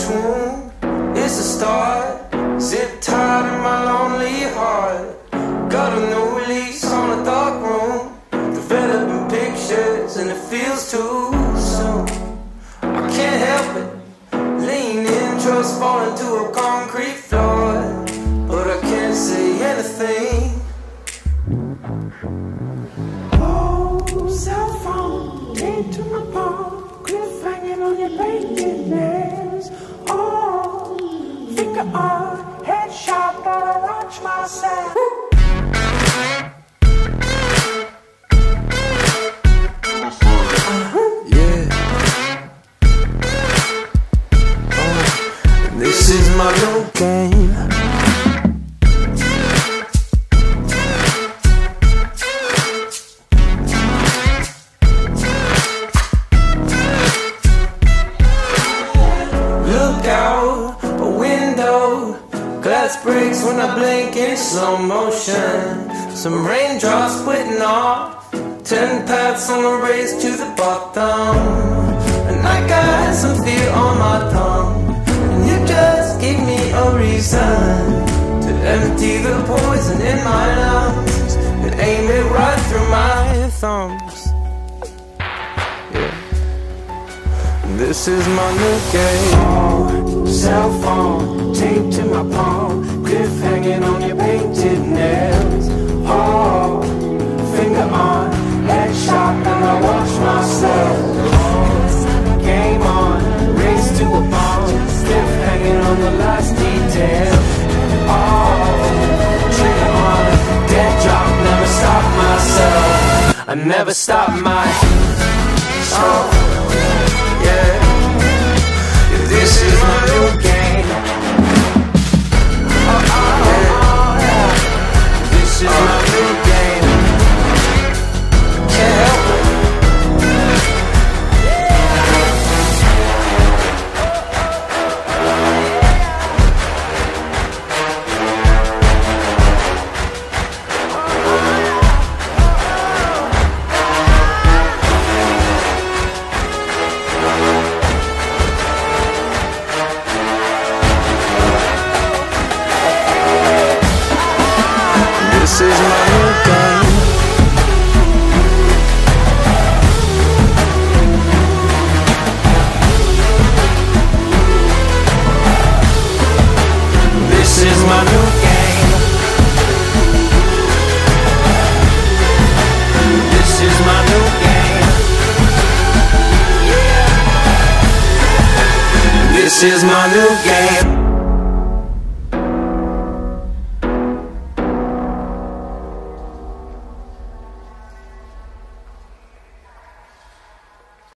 fresh wound is a start. Zip tied in my lonely heart. Got a new lease on a dark room. Developing pictures, and it feels too soon. I can't help it. Lean in, trust falling to a concrete my new game. Look out a window. Glass breaks when I blink in slow motion. Some raindrops splitting off. Ten paths on the race to the bottom. And I got some fear on my tongue. Reason to empty the poison in my lungs and aim it right through my thumbs. yeah. This is my new game. Cell phone, taped to my palm, I never stop my. This is my new game. This is my new game. This is my new game. This is my new game.